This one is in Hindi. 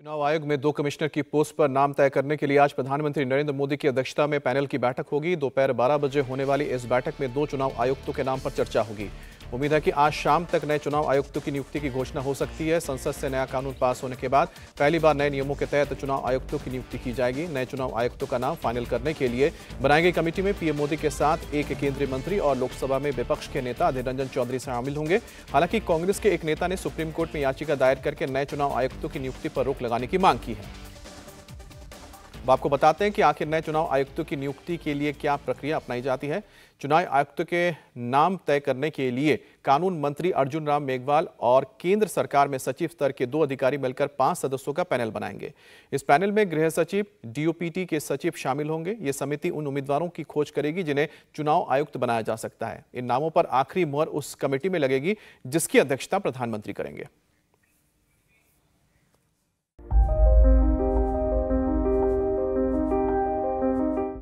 चुनाव आयोग में दो कमिश्नर की पोस्ट पर नाम तय करने के लिए आज प्रधानमंत्री नरेंद्र मोदी की अध्यक्षता में पैनल की बैठक होगी। दोपहर 12 बजे होने वाली इस बैठक में दो चुनाव आयुक्तों के नाम पर चर्चा होगी। उम्मीद है कि आज शाम तक नए चुनाव आयुक्तों की नियुक्ति की घोषणा हो सकती है। संसद से नया कानून पास होने के बाद पहली बार नए नियमों के तहत चुनाव आयुक्तों की नियुक्ति की जाएगी। नए चुनाव आयुक्तों का नाम फाइनल करने के लिए बनाई गई कमेटी में पीएम मोदी के साथ एक केंद्रीय मंत्री और लोकसभा में विपक्ष के नेता अधीर रंजन चौधरी शामिल होंगे। हालाँकि कांग्रेस के एक नेता ने सुप्रीम कोर्ट में याचिका दायर करके नए चुनाव आयुक्तों की नियुक्ति पर रोक लगाने की मांग की है। अब आपको बताते हैं कि आखिर नए चुनाव आयुक्तों की नियुक्ति के लिए क्या प्रक्रिया अपनाई जाती है। चुनाव आयुक्त के नाम तय करने के लिए कानून मंत्री अर्जुन राम मेघवाल और केंद्र सरकार में सचिव स्तर के दो अधिकारी मिलकर पाँच सदस्यों का पैनल बनाएँगे। इस पैनल में गृह सचिव डीओपीटी के सचिव शामिल होंगे। ये समिति उन उम्मीदवारों की खोज करेगी जिन्हें चुनाव आयुक्त बनाया जा सकता है। इन नामों पर आखिरी मुहर उस कमेटी में लगेगी जिसकी अध्यक्षता प्रधानमंत्री करेंगे।